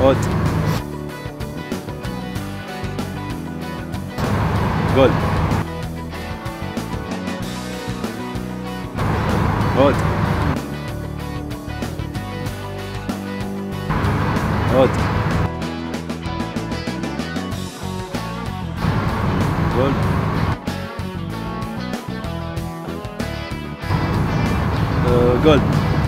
Good. Good. Good. Good. Good. Uh, good.